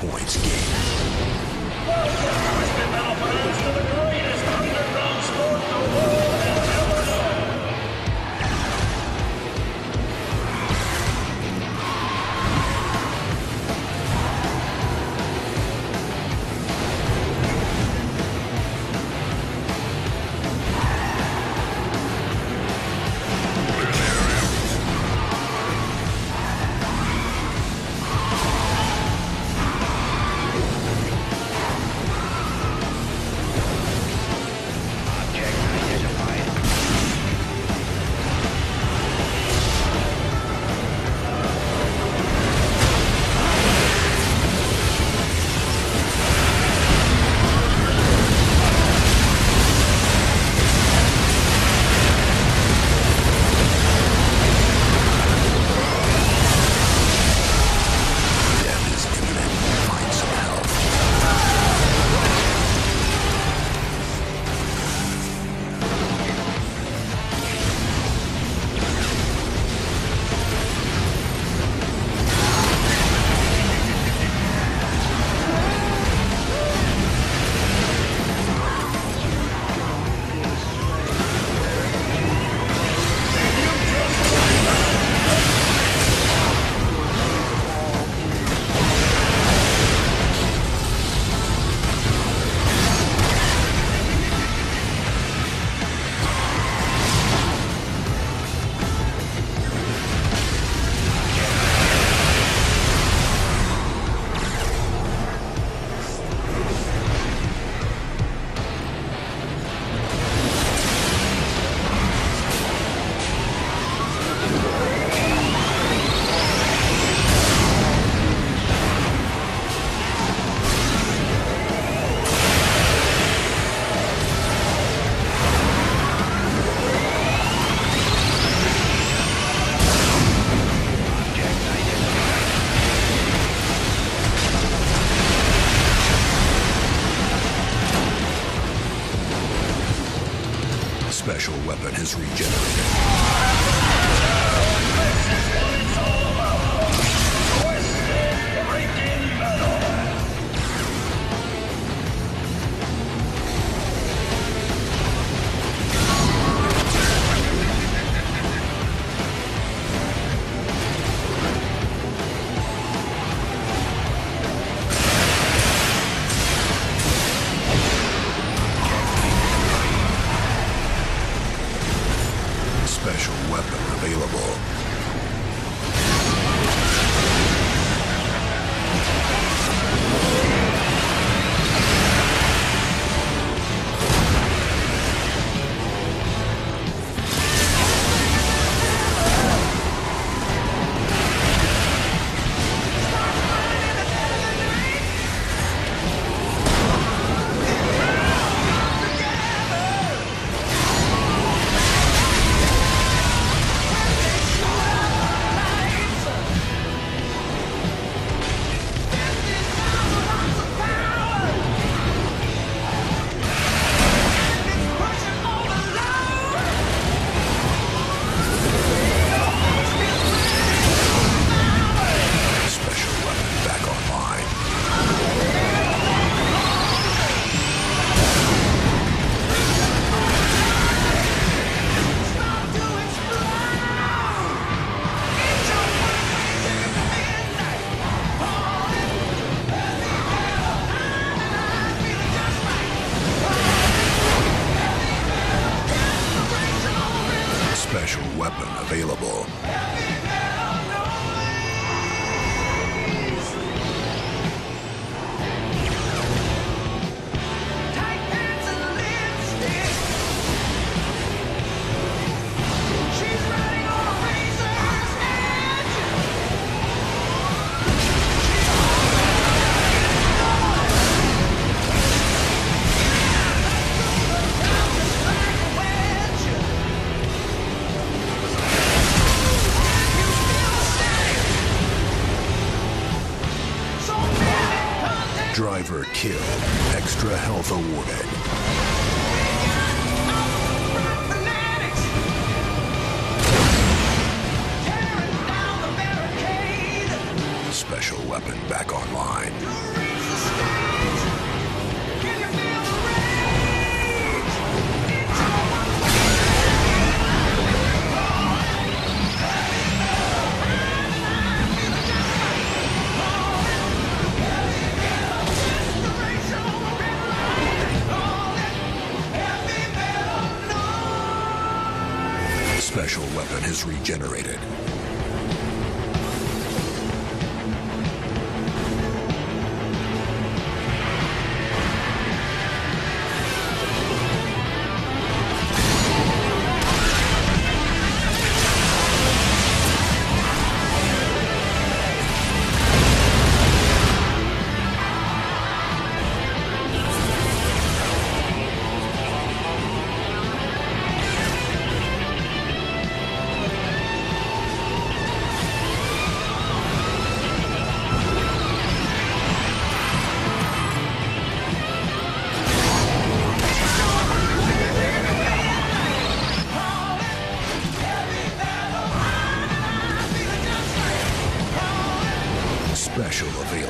points gained. Special weapon has regenerated. Special weapon available. regenerated. official of the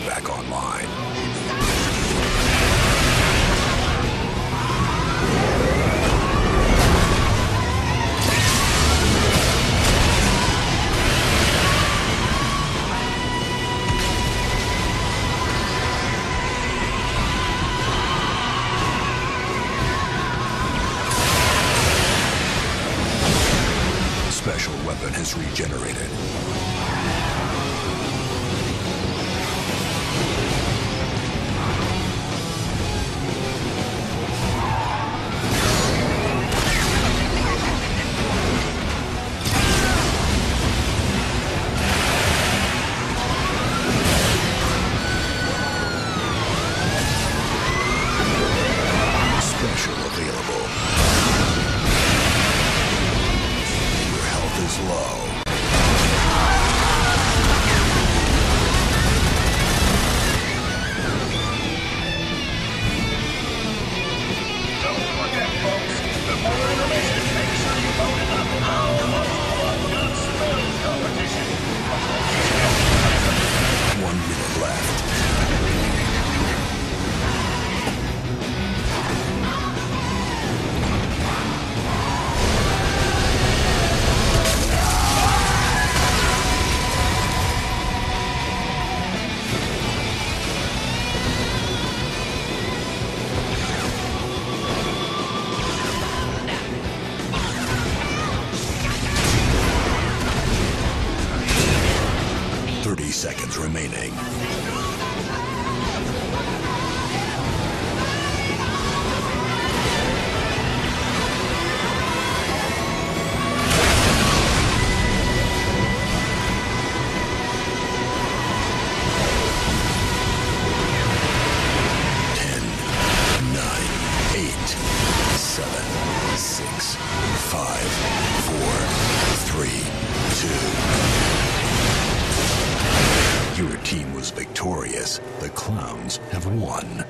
back online. Special weapon has regenerated. remaining. the clowns have won.